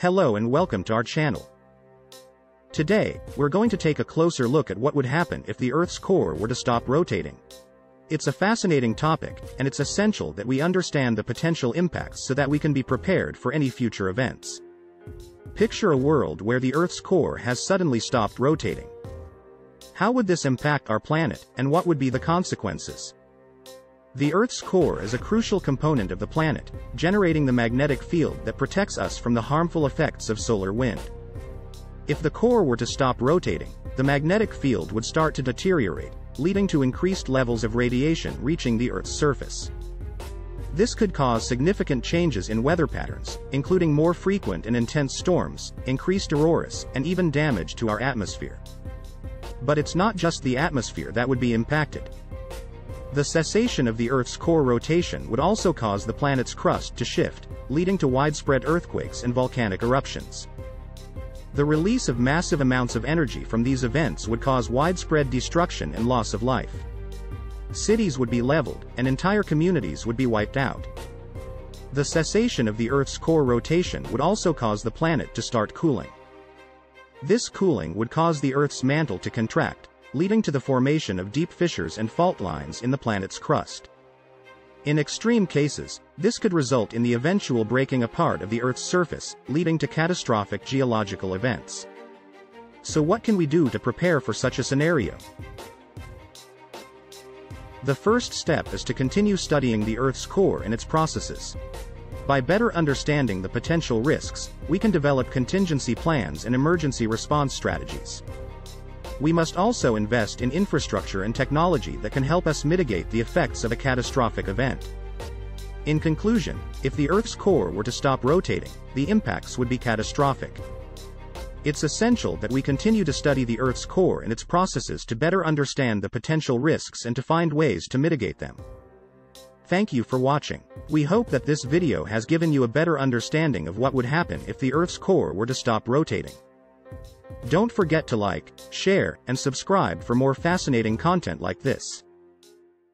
Hello and welcome to our channel. Today, we're going to take a closer look at what would happen if the Earth's core were to stop rotating. It's a fascinating topic, and it's essential that we understand the potential impacts so that we can be prepared for any future events. Picture a world where the Earth's core has suddenly stopped rotating. How would this impact our planet, and what would be the consequences? The Earth's core is a crucial component of the planet, generating the magnetic field that protects us from the harmful effects of solar wind. If the core were to stop rotating, the magnetic field would start to deteriorate, leading to increased levels of radiation reaching the Earth's surface. This could cause significant changes in weather patterns, including more frequent and intense storms, increased auroras, and even damage to our atmosphere. But it's not just the atmosphere that would be impacted. The cessation of the Earth's core rotation would also cause the planet's crust to shift, leading to widespread earthquakes and volcanic eruptions. The release of massive amounts of energy from these events would cause widespread destruction and loss of life. Cities would be leveled, and entire communities would be wiped out. The cessation of the Earth's core rotation would also cause the planet to start cooling. This cooling would cause the Earth's mantle to contract, leading to the formation of deep fissures and fault lines in the planet's crust. In extreme cases, this could result in the eventual breaking apart of the Earth's surface, leading to catastrophic geological events. So what can we do to prepare for such a scenario? The first step is to continue studying the Earth's core and its processes. By better understanding the potential risks, we can develop contingency plans and emergency response strategies we must also invest in infrastructure and technology that can help us mitigate the effects of a catastrophic event. In conclusion, if the Earth's core were to stop rotating, the impacts would be catastrophic. It's essential that we continue to study the Earth's core and its processes to better understand the potential risks and to find ways to mitigate them. Thank you for watching. We hope that this video has given you a better understanding of what would happen if the Earth's core were to stop rotating. Don't forget to like, share, and subscribe for more fascinating content like this.